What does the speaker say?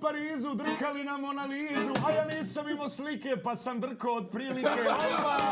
Parizu drkali na Monalizu, a ja nisam imao slike pa sam drko od prilike. Ajmaj!